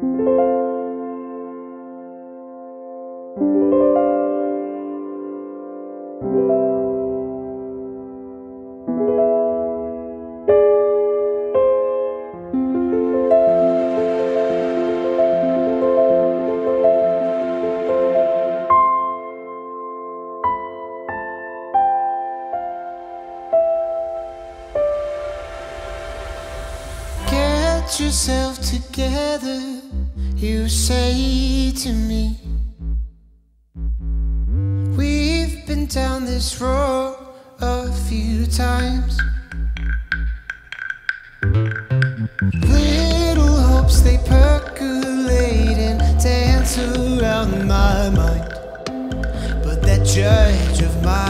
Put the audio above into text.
thank you. Yourself together, you say to me. We've been down this road a few times. Little hopes they percolate and dance around my mind. But that judge of mine